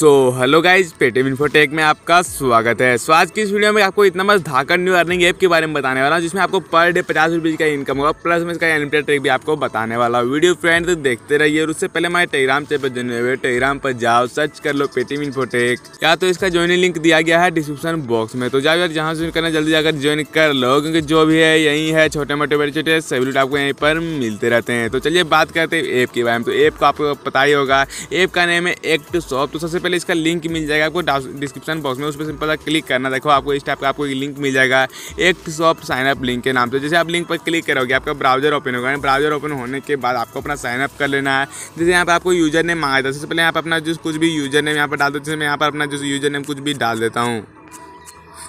So hello guys Paytm infotech में आपका स्वागत है। सो so, आज की इस वीडियो में आपको इतना मस्त धाकर न्यू अर्निंग ऐप के बारे में बताने वाला हूँ जिसमें आपको पर डे पचास रुपये का इनकम होगा प्लस में इसका अनलिमिटेड ट्रिक भी आपको बताने वाला हूँ। वीडियो फ्रेंड तो देखते रहिए और उससे पहले हमारे टेलीग्राम चैनल पर जुड़े हुए टेलीग्राम पर जाओ सर्च कर लो पेटीएम इन्फोटेक या तो इसका ज्वाइनिंग लिंक दिया गया है डिस्क्रिप्शन बॉक्स में। तो जाओ जहाँ से करना जल्दी जाकर ज्वाइन कर लो क्योंकि जो भी है यही है छोटे मोटे बड़े छोटे सभी लोग आपको यहीं पर मिलते रहते हैं। तो चलिए बात करते हैं ऐप के बारे में। तो ऐप को आपको पता ही होगा ऐप का नेम है एक्ट शॉप तो सबसे पहले इसका लिंक मिल जाएगा आपको डिस्क्रिप्शन बॉक्स में। उस पर सिंपल क्लिक करना। देखो, आपको इस टाइप का आपको लिंक मिल जाएगा। एक शॉप साइनअप लिंक के नाम से। जैसे आप लिंक पर क्लिक करोगे, आपका ब्राउज़र ओपन होगा। ब्राउज़र ओपन होने के बाद आपको अपना साइनअप कर लेना है। जैसे यहाँ पर आपको यूज़र नेम मांगा था। सबसे पहले पर अपना जो कुछ भी यूज़र नेम यहाँ पर डाल दो। जैसे मैं यहाँ पर अपना जो यूज़र नेम कुछ भी डाल देता हूँ।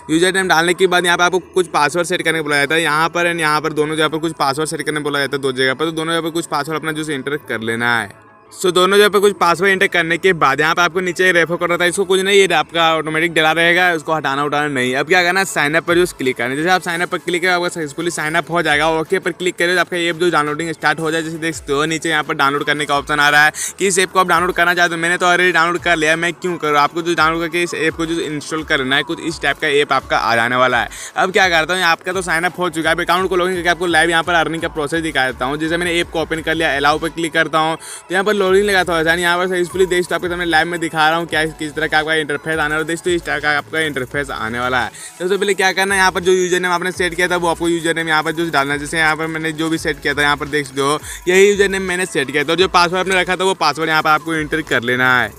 यूज़र नेम डालने के बाद यहाँ पर आपको कुछ पासवर्ड सेट करने बोला जाता है। यहाँ पर एंड यहाँ पर दोनों जगह पर कुछ पासवर्ड सेट करने बोला जाता है दो जगह पर। तो दोनों जगह पर कुछ पासवर्ड अपना जो एंटर कर लेना है। सो so, दोनों जगह पे कुछ पासवर्ड एंटर करने के बाद यहाँ पे आपको नीचे रेफर कर रहा था इसको कुछ नहीं ये आपका ऑटोमेटिक डला रहेगा उसको हटाना उठाना नहीं। अब क्या करना है साइन अप पर जो क्लिक करना। जैसे आप साइन अप पर क्लिक करें आपका सक्सेसफुली साइन अप हो जाएगा ओके पर क्लिक करें तो आपका ऐप जो डाउनलोडिंग स्टार्ट हो जाए जैसे देख सकते हो नीचे यहाँ पर डाउनलोड करने का ऑप्शन आ रहा है कि इस ऐप को आप डाउनलोड करना चाहते हो। मैंने तो ऑलरेडी डाउनलोड कर लिया मैं क्यों करूँ? आपको जो डाउनलोड करके इस ऐप को जो इंस्टॉल करना है कुछ इस टाइप का ऐप आपका आ जाने वाला है। अब क्या करता हूँ आपका तो साइनअप हो चुका है। अकाउंट को लॉगिन करके आपको लाइव यहाँ पर अर्निंग का प्रोसेस दिखा देता हूँ। जैसे मैंने ऐप को ओपन कर लिया अलाउ पर क्लिक करता हूँ तो यहाँ पर लॉगिन लगाता यानी यहाँ पर सक्सेसफुली देश तो आपके सामने लाइव में दिखा रहा हूँ क्या किस तरह का आपका इंटरफेस आने वाला देश तो इस तरह का आपका इंटरफेस आने वाला है। तो सबसे पहले क्या करना है, यहाँ पर जो यूज़र नेम आपने सेट किया था, वो आपको यूज़र नेम यहाँ पर जो डालना है। जैसे यहाँ पर मैंने जो भी सेट किया था, यहाँ पर देख दो यही यूज़र नेम मैंने सेट किया था। और जो पासवर्ड आपने रखा था, वो पासवर्ड यहाँ पर आपको इंटर कर लेना है।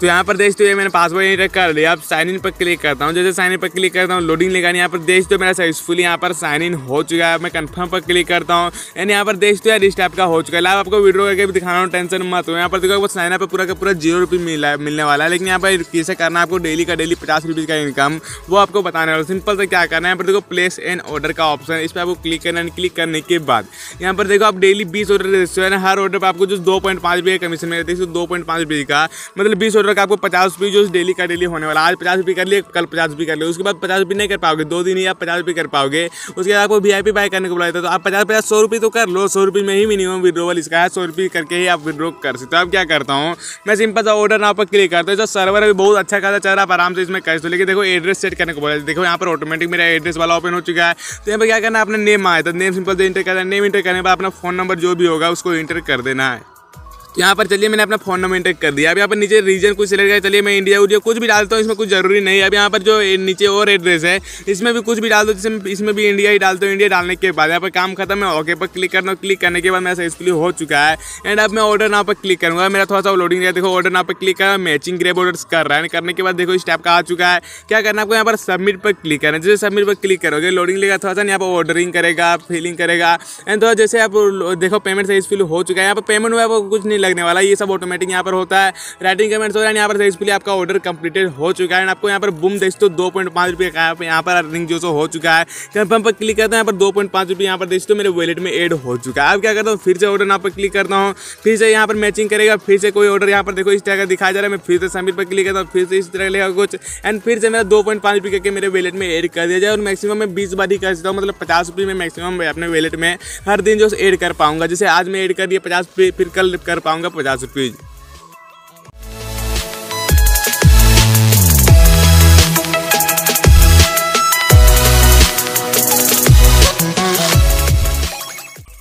तो यहाँ पर देख तो ये मैंने पासवर्ड एंटर कर लिया अब साइन इन पर क्लिक करता हूँ। जैसे साइन इन पर क्लिक करता हूँ लोडिंग लगानी यहाँ पर देख तो मेरा सक्सेसफुली यहाँ पर साइन इन हो चुका है। मैं कंफर्म पर क्लिक करता हूँ। एंड यहाँ पर देख तो यार इस टाइप का हो चुका है। लाइव आपको वीडियो करके भी दिखाना टेंशन मत हो यहाँ पर देखो साइन अप पर का पूरा ज़ीरो रुपये मिला मिलने वाला है। लेकिन यहाँ पर कैसे करना आपको डेली का डेली पचास रुपये का इनकम वो आपको बताने वाला सिंपल से क्या करना है, यहाँ पर देखो प्लेस एंड ऑर्डर का ऑप्शन इस पर आपको क्लिक करना है क्लिक करने के बाद। यहाँ पर देखो, आप डेली बीस ऑर्डर दे हो। हर ऑर्डर पर आपको जो दो पॉइंट पाँच रुपये का कमीशन मिलता है दो पॉइंट पाँच रुपये का मतलब बीस ऑर्डर का आपको पचास रुपये जो डेली का डेली होने वाला आज पचास रुपये कर लिए, कल पचास रुपये कर लिए। उसके बाद पचास रुपये नहीं कर पाओगे, दो दिन ही आप पचास रुपये कर पाओगे। उसके बाद आपको वी आई पी बाय करने को बुलाया था तो आप पचास पचास, सौ रुपये तो कर लो। सौ रुपये में ही मिनिमम विड्रोवल इसका है। सौ रुपये करके ही आप विड्रो कर सकते हो। अब क्या करता हूँ, मैं सिंपल सा ऑर्डर नाव पर क्लिक करता हूँ। जो सर्वर अभी बहुत अच्छा खासा चल रहा है आराम से इसमें कर सकते लेकिन देखो एड्रेस सेट करने को बोला देखो, यहाँ पर ऑटोमेटिक मेरा एड्रेस वाला ओपन हो चुका है। तो यहाँ पर क्या करना है, अपना नेम आया। था नेम सिंपल से इंटर करना नेम इंटर करने पर अपना फ़ोन नंबर जो भी होगा, उसको इंटर कर देना है। यहाँ पर चलिए, मैंने अपना फ़ोन नंबर इंटर कर दिया। अब यहाँ पर नीचे रीजन कुछ सिलेक्ट किया चलिए, मैं इंडिया उडिया कुछ भी डालता हूँ इसमें कुछ ज़रूरी नहीं है। अब यहाँ पर जो नीचे और एड्रेस है, इसमें भी कुछ भी डाल दो, जैसे इसमें भी इंडिया ही डालता हूँ इंडिया डालने के बाद यहाँ पर काम खत्म है ओके पर क्लिक करना क्लिक करने के बाद मेरा सक्सेसफुली हो चुका है। एंड अब मैं ऑर्डर नाव पर क्लिक करूँगा। मेरा थोड़ा सा लोडिंग देखो ऑर्डर नाव पर क्लिक करा मैचिंग ग्रेप ऑर्डर कर रहा है। करने के बाद देखो इस टाइप का आ चुका है। क्या करना आपको यहाँ पर सबमिट पर क्लिक करना जैसे सबमिट पर क्लिक करोगे लोडिंग लेगा, थोड़ा सा यहाँ पर ऑर्डरिंग करेगा फिलिंग करेगा। एंड थोड़ा जैसे आप देखो पेमेंट सक्सेसफुल हो चुका है। यहाँ पर पेमेंट हुआ कुछ नहीं लगने वाला ये सब ऑटोमेटिक यहाँ पर होता है। राइटिंग कमेंट्स हो रहा है, यहाँ पर सक्सेसफुली आपका ऑर्डर कंप्लीटेड हो चुका है। एंड आपको यहाँ पर बुम देख तो दो पॉइंट पाँच रुपये का यहाँ पर अर्निंग जो हो चुका है। कंफर्म पर क्लिक करता है, यहाँ पर दो पॉइंट पाँच रुपये यहाँ पर देख तो मेरे वॉलेट में एड हो चुका है। अब क्या करता हूँ, फिर से ऑर्डर यहाँ पर क्लिक करता हूँ। फिर से यहाँ पर मैचिंग करेगा, फिर से कोई ऑर्डर यहाँ पर देखो, इस तरह का दिखाया जा रहा है। मैं फिर से सबमिट पर क्लिक करता हूँ, फिर से इस तरह लेगा कुछ। एंड फिर से मेरा दो पॉइंट पाँच रुपये के मेरे वॉलेट में एड कर दिया जाए। और मैक्सिमम मैं बीस बार ही कर सकता हूँ मतलब पचास रुपये में मैक्सिमम अपने वॉलेट में हर दिन जो एड कर पाऊँगा। जैसे आज मैं एड कर दिया, पचास रुपये फिर कल कर पाऊँगा। पचास रुपये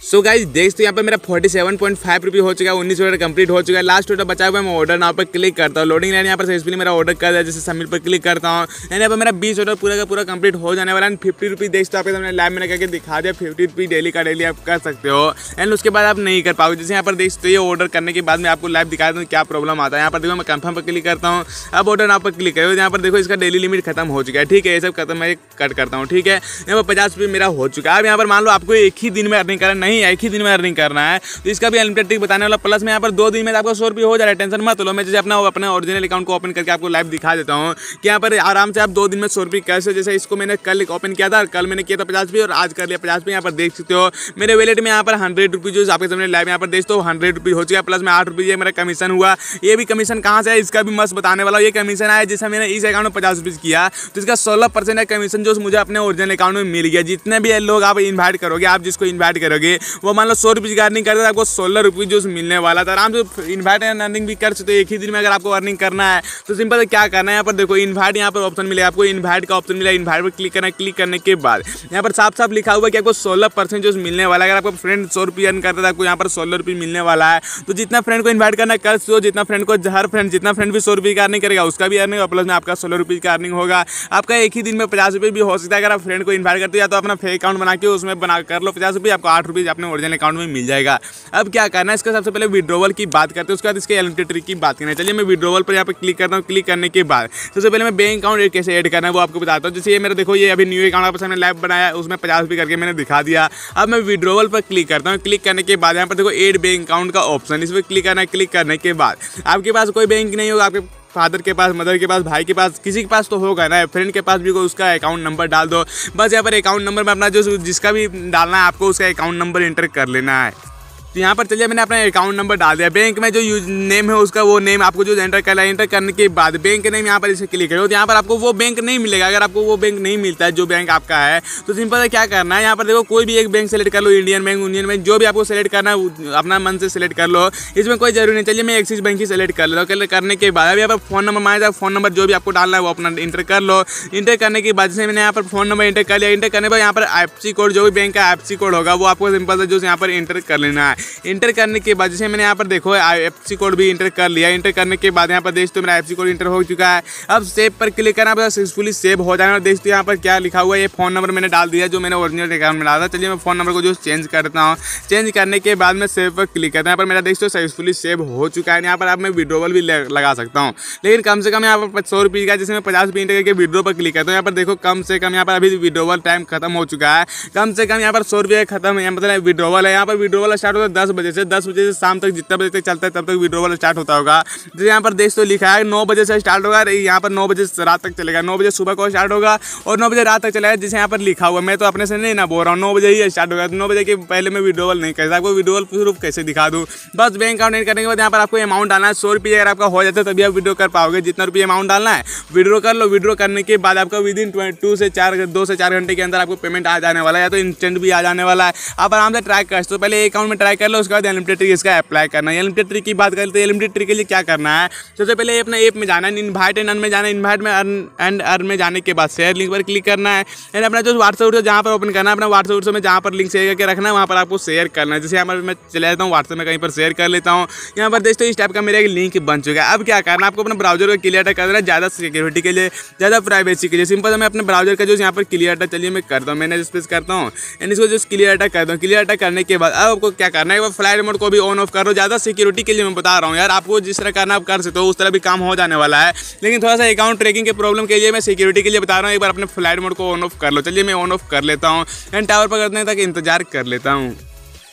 सो गाइज़ देख तो यहाँ पे मेरा फोर्टी सेवन पॉइंट फाइव रुपये हो चुका है, उन्नीस ऑर्डर कंप्लीट हो चुका है। लास्ट ऑर्डर बचा हुआ है, मैं ऑर्डर नाव पर क्लिक करता हूँ। लोडिंग लाइन यहाँ पर सक्सेसफुली मेरा ऑर्डर कर दिया जैसे सबमिट पर क्लिक करता हूँ। एंड यहाँ पर मेरा बीस ऑर्डर पूरा का पूरा कंप्लीट हो जाने वाला है। फिफ्टी रुपी देख तो आपके सामने लैब में करके दिखा दिया। फिफ्टी रुपी डेली का डेली आप कर सकते हो। एंड उसके बाद आप नहीं कर पाओगे। जैसे यहाँ पर देख सकते हो ऑर्डर करने के बाद मैं आपको लाइव दिखा दूँ क्या प्रॉब्लम आता है। यहाँ पर देखो, मैं कंफर्म पर क्लिक करता हूँ। अब ऑर्डर नाव पर क्लिक करो। यहाँ पर देखो, इसका डेली लिमिट खत्म हो चुका है। ठीक है, ये सब खत्म, मैं कट करता हूँ। ठीक है, यहाँ पर पचास रुपये मेरा हो चुका है। अब यहाँ पर मान लो, आपको एक ही दिन में अर्निंग करना नहीं एक ही दिन में अर्निंग करना है। तो इसका भी अनलिमिटेड ट्रिक बताने वाला प्लस में यहाँ पर दो दिन में आपको सौ रुपये हो जा रहा है टेंशन मत लो। मैं जैसे अपना, अपने ओरिजिनल अकाउंट को ओपन करके आपको लाइव दिखा देता हूँ कि यहाँ पर आराम से आप दो दिन में सौ रुपये कैसे, जैसे इसको मैंने कल ओपन किया था, कल मैंने किया था पचास रुपये और आज कर लिया पचास रुपये, यहाँ पर देख सकते हो। मेरे वैलेट में यहाँ पर हंड्रेड रुपीज़ आपके सामने लाइव यहाँ पर देख तो हंड्रेड रुपीज़ हो चुका है प्लस में आठ रुपये मेरा कमीशन हुआ। ये भी कमीशन कहाँ से है इसका भी मस्त बताने वाला ये कमीशन आया जैसे मैंने इस अकाउंट में पचास रुपीज़ किया। तो इसका सोलह परसेंट है कमीशन जो मुझे अपने ओरिजिनल अकाउंट में मिल गया। जितने भी लोग आप इन्वाइट करोगे, आप जिसको इन्वाइट करोगे वो मान लो सौ रुपये की अर्निंग करते आपको सोलह रुपये जो मिलने वाला था। आराम से इन्वाइट एंड अर्निंग भी कर सकते एक ही दिन में अगर आपको अर्निंग करना है। तो सिंपल क्या करना है यहाँ पर? देखो इन्वाइट यहाँ पर ऑप्शन मिलेगा आपको। इन्वाइट का ऑप्शन मिला इन्वाइट पर क्लिक करना क्लिक करने के बाद। यहाँ पर साफ़ साफ़ लिखा हुआ है कि आपको सोलह परसेंट जो मिलने वाला है, अगर आपको फ्रेंड सौ रुपये अर्न करता था आपको यहाँ पर सोलह रुपये मिलने वाला है। तो जितना फ्रेंड को इन्वाइट करना कर सो जितना फ्रेंड को, हर फ्रेंड जितना फ्रेंड भी सौ रुपये का अर्निंग करेगा, उसका भी अर्निंग प्लस में आपका सोलह रुपये का अर्निंग होगा। आपका एक ही दिन में पचास रुपये भी हो सकता है, अगर आप फ्रेंड को इन्वाइट करते हो, या तो अपना फेक अकाउंट बना के उसमें बना कर लो, पचास रुपये आपको आठ रुपये अपने ओरिजिनल अकाउंट में मिल जाएगा। अब क्या करना है? इसका सबसे पहले विड्रोवल की बात करते हैं। उसके बाद इसके एलिमिटेटरी की बात करना है। चलिए मैं विड्रोवल पर यहाँ पर क्लिक करता हूँ। क्लिक करने के बाद सबसे पहले मैं बैंक अकाउंट कैसे ऐड करना है वो आपको बताता हूँ। जैसे ये मेरा देखो, ये अभी न्यू अकाउंट आपस मैंने लैब बनाया उसमें पचास रुपये करके मैंने दिखा दिया। अब मैं विड्रोवल पर क्लिक करता हूँ। क्लिक करने के बाद यहाँ पर देखो एड बैंक अकाउंट का ऑप्शन इस पर क्लिक करना है। क्लिक करने के बाद आपके पास कोई बैंक नहीं होगा। आपके फादर के पास, मदर के पास, भाई के पास, किसी के पास तो होगा ना। फ्रेंड के पास भी कोई उसका अकाउंट नंबर डाल दो। बस यहाँ पर अकाउंट नंबर में अपना जो, जिसका भी डालना है, आपको उसका अकाउंट नंबर इंटर कर लेना है। तो यहाँ पर चलिए, मैंने अपना अकाउंट नंबर डाल दिया। बैंक में जो यूज़ नेम है, उसका वो नेम आपको जो एंटर करना है एंटर करने के बाद बैंक नेम यहाँ पर इसे क्लिक करो। तो यहाँ पर आपको वो बैंक नहीं मिलेगा। अगर आपको वो बैंक नहीं मिलता है, जो बैंक आपका है तो सिंपल है, क्या करना है? यहाँ पर देखो, कोई भी एक बैंक सेलेक्ट कर लो इंडियन बैंक यूनियन बैंक जो भी आपको सेलेक्ट करना है अपना मन से सेलेक्ट कर लो। इसमें कोई ज़रूरी नहीं, चलिए, मैं एक्सिस बैंक ही सेलेक्ट कर हूँ। करने के बाद अभी यहाँ पर फ़ोन नंबर मांगा फ़ोन नंबर जो भी आपको डालना है, वो अपना इंटर कर लो। इंटर करने के बाद, जैसे मैंने यहाँ पर फ़ोन नंबर इंटर कर लिया इंटर करने पर यहाँ पर एफ़ कोड जो भी बैंक का एफ़ कोड होगा, वो आपको सिंपल से जो यहाँ पर इंटर कर लेना है। इंटर करने के बाद जैसे मैंने यहाँ पर देखो एफ़ सी कोड भी इंटर कर लिया इंटर करने के बाद यहाँ पर देख तो मेरा एफ़ सी कोड इंटर हो चुका है अब सेव पर क्लिक करना सक्सेसफुली सेव हो जाना और देख तो यहाँ पर क्या लिखा हुआ है ये फ़ोन नंबर मैंने डाल दिया जो मैंने ओरिजिनल अकाउंट में डाला चलिए मैं फ़ोन नंबर को जो चेंज करता हूँ चेंज करने के बाद मैं सेव पर क्लिक करता हूँ यहाँ पर मेरा देख तो सक्सेसफुली सेव हो चुका है यहाँ पर आप मैं विड्रोवल भी लगा सकता हूँ लेकिन कम से कम यहाँ पर सौ रुपये का जैसे मैं पचास रुपये इंटर करके विड्रो पर क्लिक करता हूँ यहाँ पर देखो कम से कम यहाँ पर अभी विड्रोवल टाइम खत्म हो चुका है कम से कम यहाँ पर सौ रुपये खत्म है मतलब विड्रोवल है यहाँ पर विड्रोवल स्टार्ट होता है दस बजे से दस बजे से शाम तक जितना बजे तक चलता है तब तक विड्रोवल स्टार्ट होता होगा। तो यहाँ पर देख तो लिखा है, नौ बजे से स्टार्ट होगा यहाँ पर नौ बजे रात तक चलेगा। नौ बजे सुबह को स्टार्ट होगा और नौ बजे रात तक चलेगा जिसे यहाँ पर लिखा हुआ मैं तो अपने से नहीं ना बोल रहा हूँ, नौ बजे ही स्टार्ट होगा। नौ बजे के पहले मैं विड्रोवल नहीं कर आपको विड्रोवल प्रूफ कैसे दिखा दूँ? बस बैंक अकाउंट करने के बाद यहाँ पर आपको अमाउंट डालना है। सौ रुपये अगर आपका हो जाता है, तभी आप विड्रो कर पाओगे। जितना रुपये अमाउंट डालना है विड्रो कर लो। विड्रो करने के बाद आपका विद इन टू से चार दो से चार घंटे के अंदर आपको पेमेंट आ जाने वाला है या तो इंस्टेंट भी आ जाने वाला है। आप आराम से ट्राई कर तो पहले अकाउंट में ट्राई कर लो, उसके बाद अनलिमिटेड इसका अप्लाई करना। है अनलिमिटेड की बात करें तो एलिमिटेड ट्री के लिए क्या करना है? सबसे पहले अपने ऐप में जाना है इन्वाइट एंड अन में जाना है इन्वाइट में अर्न एंड अर्न में जाने के बाद शेयर लिंक पर क्लिक करना है। एंड अपना जो व्हाट्सअप जहाँ पर ओपन करना है, अपना व्हाट्सअप में जहाँ पर लिंक शेयर करके रखना है, वहाँ पर आपको शेयर करना है। जैसे यहाँ पर मैं चले जाता हूँ व्हाट्सअप में कहीं पर शेयर कर लेता हूँ। यहाँ पर देखते इस टाइप का मेरा एक लिंक बन चुका है। अब क्या करना है? आपको अपना ब्राउज़र का क्लियर कर देना ज़्यादा सिक्योरिटी के लिए, ज़्यादा प्राइवेसी के लिए। सिंपल मैं अपने ब्राउज़र का जो यहाँ पर क्लियर चलिए मैं करता हूँ, मैंने स्पेस करता हूँ एंड इसको जो क्लियर करता हूँ क्लियर करने के बाद, अब आपको क्या करना है? फ़्लाइट मोड को भी ऑन ऑफ़ कर करो ज़्यादा सिक्योरिटी के लिए मैं बता रहा हूँ यार, आपको जिस तरह करना आप कर सकते हो, उस तरह भी काम हो जाने वाला है। लेकिन थोड़ा सा अकाउंट ट्रेकिंग के प्रॉब्लम के लिए मैं सिक्योरिटी के लिए बता रहा हूँ, एक बार अपने फ़्लाइट मोड को ऑन ऑफ़ कर लो। चलिए मैं ऑन ऑफ़ कर लेता हूँ एंड टावर पर करने तक इंतज़ार कर लेता हूँ।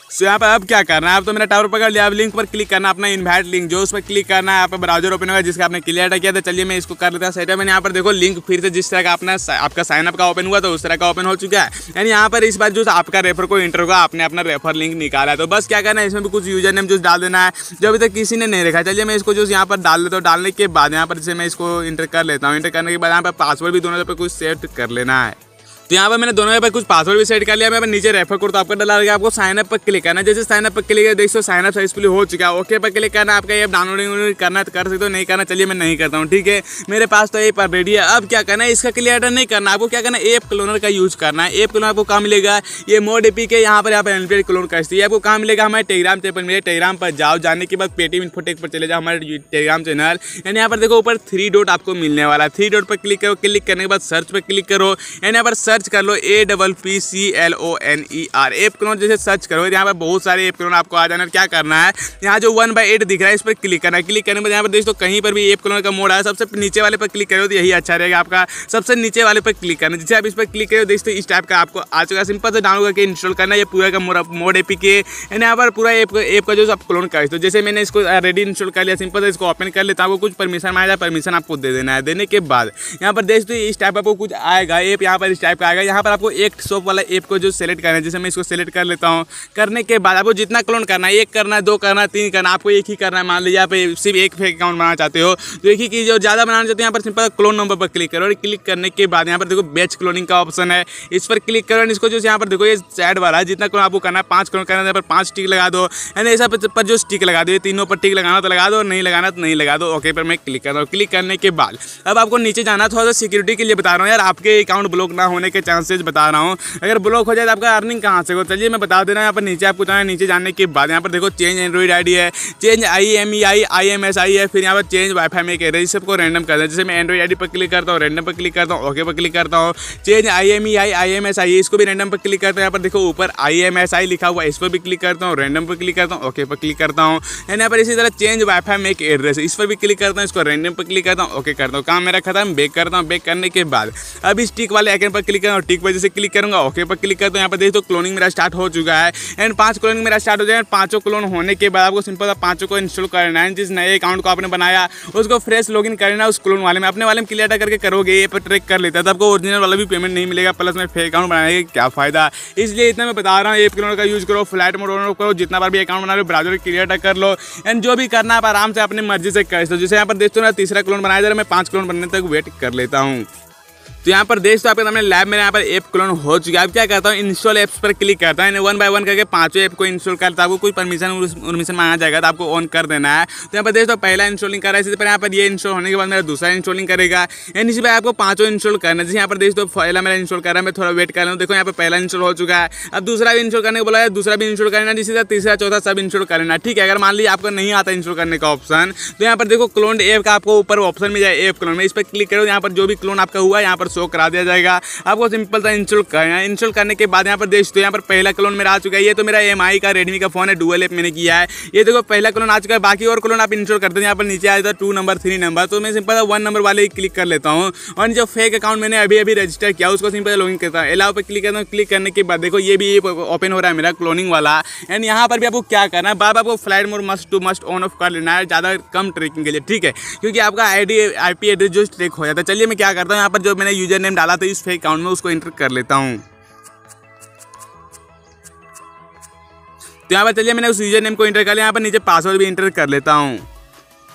सो यहाँ पर अब क्या करना है? आप तो मेरा टावर पकड़ लिया। अब लिंक पर क्लिक करना, अपना इन्वाइट लिंक जो उस पर क्लिक करना है, यहाँ पर ब्राउज़र ओपन होगा, जिसका आपने क्लियर किया था। चलिए मैं इसको कर लेता हूँ सेटअप मैंने यहाँ पर देखो लिंक फिर से जिस तरह का अपना आपका साइनअप का ओपन हुआ तो उस तरह का ओपन हो चुका है। यानी यहाँ पर इस बार जो आपका रेफर को इंटर होगा, आपने अपना रेफर लिंक निकाला है। तो बस क्या करना है, इसमें भी कुछ यूज़र नेम जो डाल देना है, जो अभी तक किसी ने नहीं रखा। चलिए मैं इसको जो यहाँ पर डाल देता हूँ, डालने के बाद यहाँ पर जैसे मैं इसको इंटर कर लेता हूँ। इंटर करने के बाद यहाँ पर पासवर्ड भी दोनों पर कुछ सेट कर लेना है। तो यहाँ पर मैंने दोनों पर कुछ पासवर्ड भी सेट कर लिया। मैं नीचे रेफर कोड तो आपका डाला गया आपको साइन अप पर क्लिक करना जैसे साइन अप पर क्लिक कर देखो साइन अप हो चुका है। ओके पर क्लिक करना, आपका ये डाउनलोडिंग करना कर सकते हो, नहीं करना, चलिए मैं नहीं करता हूँ, ठीक है? मेरे पास तो ऐप रेडी है। अब क्या करना है? इसका क्लियर नहीं करना। आपको क्या करना है? ऐप क्लोनर का यूज़ करना है। एप क्लोनर आपको कहाँ मिलेगा। ये मोड एपी के यहाँ पर आप एनपीएड क्लोन कर सकते आपको कहाँ मिलेगा हमारे टेलीग्राम चैनल पर। मेरे टेलीग्राम पर जाओ, जाने के बाद पेटीएम इन्फोटेक पर चले जाओ, हमारे टेलीग्राम चैनल यानी यहाँ पर देखो ऊपर थ्री डॉट आपको मिलने वाला है। थ्री डॉट पर क्लिक करो क्लिक करने के बाद सर्च पर क्लिक करो। यानी यहाँ पर सर्च कर लो A double P C L O N E R app clone जैसे सर्च करो। यहाँ पर बहुत सारे एप क्रोन आपको आ जाना क्या करना है? यहाँ जो वन बाई एट दिख रहा है, इस पर क्लिक करना है। क्लिक करने के बाद यहाँ पर देखो कहीं पर भी एप क्रोन का मोड आया सबसे नीचे वाले पर क्लिक करो तो यही अच्छा रहेगा आपका। सबसे नीचे वाले पर क्लिक करना जैसे आप इस पर क्लिक करो देखते इस टाइप का आपको आ चुका सिंपल से डाउनलोड करके इंस्टॉल करना है। पूरा का मोड एपी के यहाँ पर पूरा एप एप का जो आप क्लोन कर तो जैसे मैंने इसको रेडी इंस्टॉल कर लिया, सिंपल से इसको ओपन कर लेता हूँ। कुछ परमिशन आएगा परमिशन आपको दे देना है। देने के बाद यहाँ पर देख तो इस टाइप आपको कुछ आएगा। एप यहाँ पर इस टाइप पे आएगा। यहाँ पर आपको एक शॉप वाला ऐप को जो सेलेक्ट करना है, जैसे मैं इसको सेलेक्ट कर लेता हूँ। करने के बाद आपको जितना क्लोन करना है, एक करना है, दो करना है, तीन करना आपको एक ही करना है। मान लीजिए आप सिर्फ़ एक फेक अकाउंट बनाना चाहते हो तो एक ही कीजिए और ज़्यादा बनाना चाहते हो, यहाँ पर सिंपल क्लोन नंबर पर क्लिक करो और क्लिक करने के बाद यहाँ पर देखो बेच क्लोनिंग का ऑप्शन है। इस पर क्लिक करो इसको जो यहाँ पर देखो ये सैड वाला है, जितना क्लोन आपको करना है, पाँच क्लोन करना है, यहाँ पर पाँच टिक लगा दो। यानी ऐसा पर जो स्टिक लगा दो, ये तीनों पर टिक लगाना तो लगा दो, नहीं लगाना तो नहीं लगा दो। ओके पर मैं क्लिक कर रहा हूँ। क्लिक करने के बाद अब आपको नीचे जाना थोड़ा सा सिक्योरिटी के लिए बता रहा हूँ। यार आपके अकाउंट ब्लॉक ना होने के चांसेज बता रहा हूँ। अगर ब्लॉक हो जाए तो आपका अर्निंग कहाँ से हो चलिए मैं बता दे रहा हूँ, यहाँ पर नीचे आपको जाना नीचे जाने के बाद यहाँ पर देखो चेंज एंड्रॉइड आई है change I M E I I M S I है, फिर यहाँ पर चेंज वाईफाई में कह रहे हैं सबको रैंडम कर जैसे मैं एंड्रॉइड आईडी पर क्लिक करता हूँ रैंडम पर क्लिक करता हूँ ओके पर क्लिक करता हूँ change I M E I I M S I इसको भी रैंडम पर क्लिक करता हूँ, यहाँ पर देखो ऊपर आई एम एस आई लिखा हुआ है, इस पर भी क्लिक करता हूँ रैंडम पर क्लिक करता हूँ ओके पर क्लिक करता हूँ। एंड यहाँ पर इसी तरह चेंज वाईफाई में एक एड्रेस इस पर भी क्लिक करता हूँ, इसको रैंडम पर क्लिक करता हूँ ओके करता हूँ। काम मेरा खत्म बेक करता हूँ बेक करने के बाद। अब इस टिक वाले आइकन पर क्लिक करता हूँ टिक पर जैसे क्लिक करूँगा ओके पर क्लिक करता हूँ यहाँ पर देखो क्लोनिंग मेरा स्टार्ट हो चुका है। एंड पाँच क्लोनिंग मेरा स्टार्ट हो जाए पाँचों क्लोन होने के बाद आपको सिंपल पाँचों को इंस्टॉल करना है। जिस नए अकाउंट को आपने बनाया, उसको फ्रेश लॉगिन करना उस क्लोन वाले में। अपने वाले में क्लियर करके करोगे, ये पर ट्रैक कर लेता है तो आपको ओरिजिनल वाला भी पेमेंट नहीं मिलेगा प्लस में फेक अकाउंट बनाने का क्या फ़ायदा? इसलिए इतना मैं बता रहा हूँ एक क्लोन का यूज़ करो फ़्लाइट मोड ऑन करो, जितना बार भी अकाउंट बना लो ब्राउज़र क्लियर कर लो। एंड जो भी करना आप आराम से अपनी मर्ज़ी से कर सकते जैसे यहाँ पर देखते हो ना, तीसरा क्लोन बनाया जा रहा मैं पाँच क्लोन बनने तक वेट कर लेता हूँ। तो यहाँ पर देख तो आपके सामने लैब में यहाँ पर ऐप क्लोन हो चुका है। अब क्या करता हूँ इंस्टॉल ऐप्स पर क्लिक करता है। वन बाय वन करके पाँचों ऐप को इंस्टॉल करता है। आपको कोई परमिशन परमिशन मांगा जाएगा तो आपको ऑन कर देना है। तो यहाँ पर देख तो पहला इंस्टॉलिंग कर रहा है, इसी पर यहाँ पर ये इंस्टॉल होने के बाद मेरा दूसरा इंस्टॉलिंग करेगा। यानी इसी पर आपको पाँचों इंस्टॉल करना है। जैसे यहाँ पर देख तो पहला मेरा इंस्टॉल कर रहा है, मैं थोड़ा वेट कर रहा हूँ देखो यहाँ पर पहला इंस्टॉल हो चुका है। अब दूसरा भी इंस्टॉल करने को बोला है, दूसरा भी इंस्टॉल करना इसी तरह तीसरा, चौथा सब इंस्टॉल करना ठीक है, अगर मान लीजिए आपको नहीं आता इंस्टॉल करने का ऑप्शन तो यहाँ पर देखो क्लोन ऐप का आपको ऊपर ऑप्शन मिल जाए ऐप क्लोन में। इस पर क्लिक करो, यहाँ पर जो भी क्लोन आपका हुआ है यहाँ पर शो करा दिया जाएगा। आपको सिंपल सा इंस्टॉल करना है। इंस्टॉल करने के बाद यहाँ पर देख तो यहाँ पर पहला क्लोन मेरा आ चुका है। ये तो मेरा एमआई का रेडमी का फ़ोन है डुअल एप मैंने किया है। ये देखो, पहला क्लोन आ चुका है, बाकी और क्लोन आप इंस्टॉल करते हैं। यहाँ पर नीचे आ जाता है टू नंबर थ्री नंबर तो मैं सिंपल वन नंबर वाले ही क्लिक कर लेता हूँ। और जो फेक अकाउंट मैंने अभी अभी रजिस्टर किया उसको सिंपल लॉगिन करता हूँ। अलाउ पर क्लिक करता हूँ। क्लिक करने के बाद देखो, ये भी ओपन हो रहा है मेरा क्लोनिंग वाला। एंड यहाँ पर भी आपको क्या करना है बार आपको flight mode must to must on off कर लेना है, ज़्यादा कम ट्रेकिंग के लिए, ठीक है? क्योंकि आपका आई डी एड्रेस जो ट्रेक हो जाता है। चलिए मैं क्या करता हूँ, यहाँ पर जो मैंने यूज़र नेम डाला था इस फेक अकाउंट में उसको एंटर कर लेता हूँ। तो यहाँ पर चलिए, मैंने उस यूज़र नेम को एंटर कर लिया, यहाँ पर नीचे पासवर्ड भी एंटर कर लेता हूँ।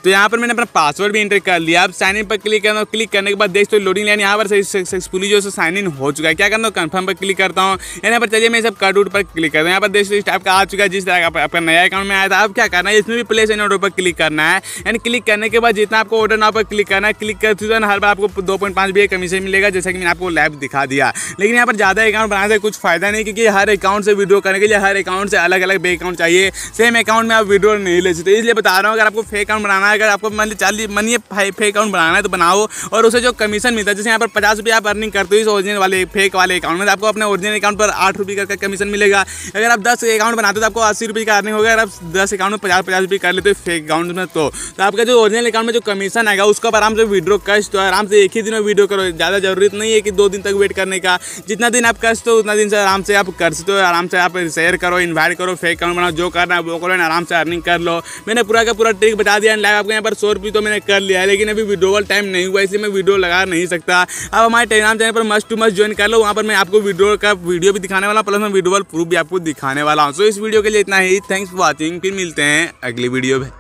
तो यहाँ पर मैंने अपना पासवर्ड भी एंटर कर लिया। अब साइन इन पर क्लिक करना क्लिक करने के बाद देख तो लोडिंग लाइन यहाँ पर सक्सेसफुली जो है साइन इन हो चुका है। क्या करना कंफर्म पर क्लिक करता हूँ। यहाँ पर चलिए मैं सब कट उट पर क्लिक करता हूँ। यहाँ पर देख इस टाइप का आ चुका है, जिस तरह का आपका नया अकाउंट में आया था। अब क्या करना है? इसमें भी प्लेस एन ऑर्डर पर क्लिक करना है। यानी क्लिक करने के बाद जितना आपको ऑर्डर नाव पर क्लिक करना है क्लिक करते हुए हर बार आपको दो पॉइंट पाँच भी कमीशन मिलेगा, जैसा कि मैंने आपको लैब दिखा दिया। लेकिन यहाँ पर ज़्यादा अकाउंट बनाने से कुछ फ़ायदा नहीं, क्योंकि हर अकाउंट से वीडियो करने के लिए हर अकाउंट से अलग अलग बैंक अकाउंट चाहिए। सेम अकाउंट में आप वीडियो नहीं ले सकते। इसलिए बता रहा हूँ, अगर आपको फेक अकाउंट बनाना है अगर आपको मान लीजिए चालीस मनिए फेक अकाउंट बनाना है तो बनाओ। और उसे जो कमीशन मिलता है जैसे यहाँ पर पचास रुपये आप अर्निंग करते हो इस ओरिजिनल वाले फेक वाले अकाउंट में तो आपको अपने ओरिजिनल अकाउंट पर आठ रुपये का कमीशन मिलेगा। अगर आप दस अकाउंट बनाते हो तो आपको अस्सी रुपये का अर्निंग होगा। अगर आप दस अकाउंट में पचास पचास रुपये कर लेते हो फेक अकाउंट में तो, तो आपका जो ओरिजिनल अकाउंट में जो कमीशन आएगा उसको आराम से विड्रो कश तो आराम से एक ही दिन में वीडियो करो। ज़्यादा ज़रूरत नहीं है कि दो दिन तक वेट करने का। जितना दिन आप कश तो उतना दिन से आराम से आप कर सकते हो। आराम से आप शेयर करो इन्वाइट करो फेक अकाउंट बनाओ जो करना है वो करो आराम से अर्निंग कर लो। मैंने पूरा का पूरा ट्रिक बता दिया आपको यहाँ पर सौ रुपये तो मैंने कर लिया है, लेकिन अभी विड्रोवल टाइम नहीं हुआ, इसलिए मैं वीडियो लगा नहीं सकता। अब हमारे टेलीग्राम चैनल पर मस्ट टू मस्ट ज्वाइन कर लो, वहाँ पर मैं आपको वीडियो का वीडियो भी दिखाने वाला प्लस मैं वीडियोवल प्रूफ भी आपको दिखाने वाला हूँ। सो इस वीडियो के लिए इतना ही। थैंक्स फॉर वॉचिंग फिर मिलते हैं अगली वीडियो में।